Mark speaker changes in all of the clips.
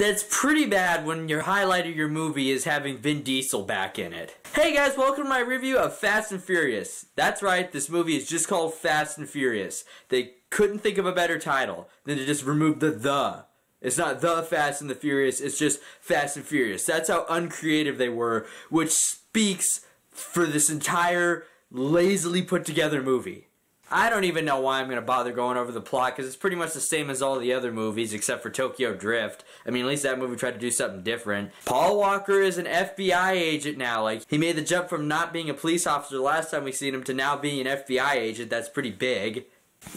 Speaker 1: That's pretty bad when your highlight of your movie is having Vin Diesel back in it. Hey guys, welcome to my review of Fast and Furious. That's right, this movie is just called Fast and Furious. They couldn't think of a better title than to just remove the the. It's not the Fast and the Furious, it's just Fast and Furious. That's how uncreative they were, which speaks for this entire lazily put together movie. I don't even know why I'm going to bother going over the plot because it's pretty much the same as all the other movies except for Tokyo Drift. I mean, at least that movie tried to do something different. Paul Walker is an FBI agent now. Like, he made the jump from not being a police officer the last time we seen him to now being an FBI agent. That's pretty big.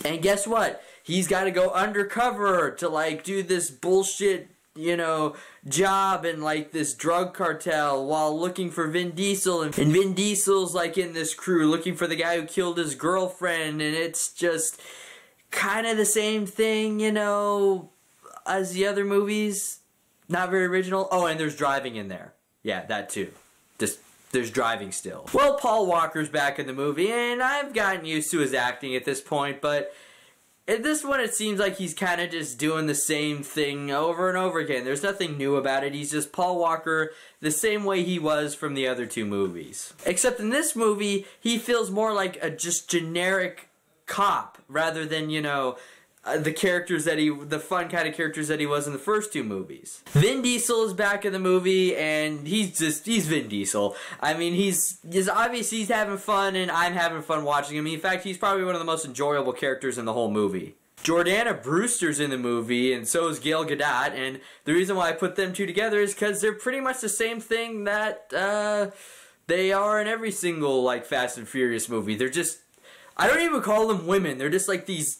Speaker 1: And guess what? He's got to go undercover to, like, do this bullshit you know, job in like this drug cartel while looking for Vin Diesel and, and Vin Diesel's like in this crew looking for the guy who killed his girlfriend and it's just kind of the same thing, you know, as the other movies. Not very original. Oh, and there's driving in there. Yeah, that too. Just there's driving still. Well, Paul Walker's back in the movie, and I've gotten used to his acting at this point, but in this one, it seems like he's kind of just doing the same thing over and over again. There's nothing new about it. He's just Paul Walker the same way he was from the other two movies. Except in this movie, he feels more like a just generic cop rather than, you know, uh, the characters that he, the fun kind of characters that he was in the first two movies. Vin Diesel is back in the movie, and he's just, he's Vin Diesel. I mean, he's, he's obviously he's having fun, and I'm having fun watching him. In fact, he's probably one of the most enjoyable characters in the whole movie. Jordana Brewster's in the movie, and so is Gal Gadot, and the reason why I put them two together is because they're pretty much the same thing that, uh, they are in every single, like, Fast and Furious movie. They're just, I don't even call them women. They're just like these,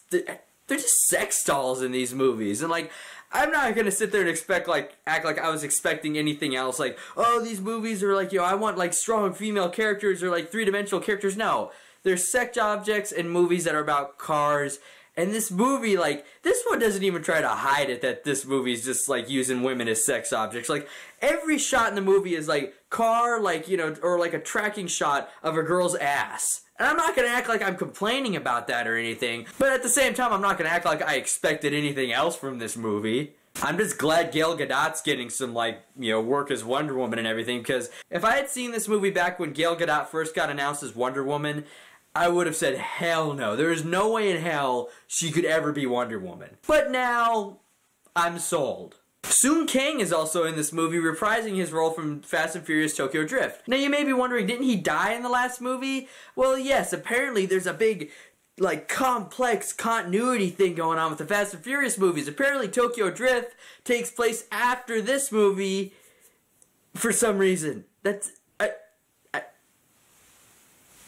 Speaker 1: they're just sex dolls in these movies. And like, I'm not gonna sit there and expect like act like I was expecting anything else. Like, oh, these movies are like, you know, I want like strong female characters or like three dimensional characters. No, they're sex objects in movies that are about cars. And this movie, like, this one doesn't even try to hide it that this movie is just like using women as sex objects. Like, every shot in the movie is like car, like, you know, or like a tracking shot of a girl's ass. And I'm not to act like I'm complaining about that or anything, but at the same time, I'm not to act like I expected anything else from this movie. I'm just glad Gal Gadot's getting some, like, you know, work as Wonder Woman and everything, because if I had seen this movie back when Gal Gadot first got announced as Wonder Woman, I would have said, hell no. There is no way in hell she could ever be Wonder Woman. But now, I'm sold. Sung Kang is also in this movie, reprising his role from Fast and Furious Tokyo Drift. Now you may be wondering, didn't he die in the last movie? Well, yes, apparently there's a big, like, complex continuity thing going on with the Fast and Furious movies. Apparently Tokyo Drift takes place after this movie for some reason. That's, I, I,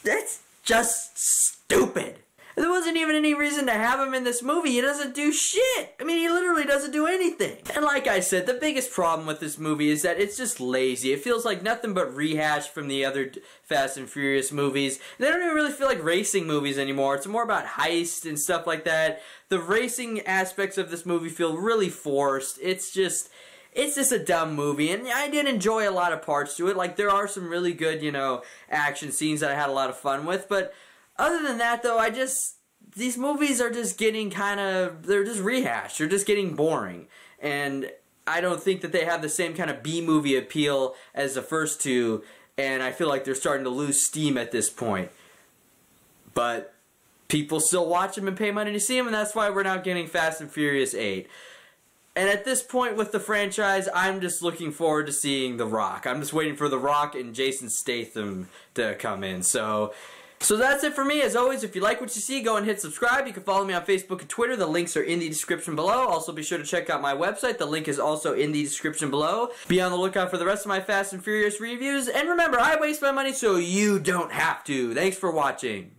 Speaker 1: that's just stupid. There wasn't even any reason to have him in this movie. He doesn't do shit. I mean, he literally doesn't do anything. And like I said, the biggest problem with this movie is that it's just lazy. It feels like nothing but rehash from the other Fast and Furious movies. They don't even really feel like racing movies anymore. It's more about heist and stuff like that. The racing aspects of this movie feel really forced. It's just it's just a dumb movie, and I did enjoy a lot of parts to it. Like, there are some really good, you know, action scenes that I had a lot of fun with, but other than that, though, I just these movies are just getting kind of they're just rehashed. They're just getting boring, and I don't think that they have the same kind of B movie appeal as the first two. And I feel like they're starting to lose steam at this point. But people still watch them and pay money to see them, and that's why we're now getting Fast and Furious 8. And at this point with the franchise, I'm just looking forward to seeing The Rock. I'm just waiting for The Rock and Jason Statham to come in. So so that's it for me. As always, if you like what you see, go and hit subscribe. You can follow me on Facebook and Twitter. The links are in the description below. Also, be sure to check out my website. The link is also in the description below. Be on the lookout for the rest of my Fast and Furious reviews. And remember, I waste my money so you don't have to. Thanks for watching.